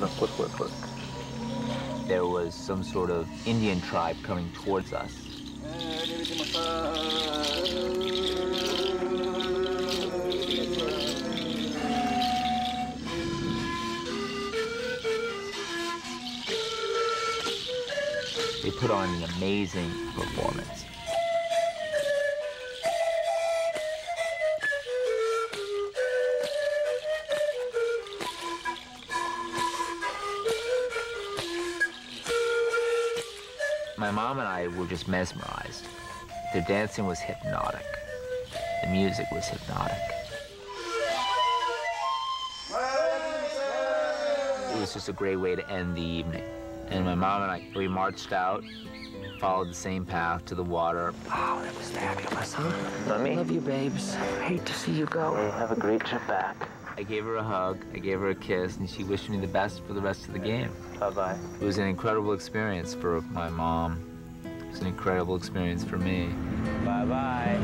Look, look, look. There was some sort of Indian tribe coming towards us. They put on an amazing performance. My mom and I were just mesmerized. The dancing was hypnotic. The music was hypnotic. It was just a great way to end the evening. And my mom and I, we marched out, followed the same path to the water. Oh, that was fabulous, huh? Let Love you, babes. I hate to see you go. have a great trip back. I gave her a hug, I gave her a kiss, and she wished me the best for the rest of the game. Bye-bye. It was an incredible experience for my mom. It was an incredible experience for me. Bye-bye. Go for it.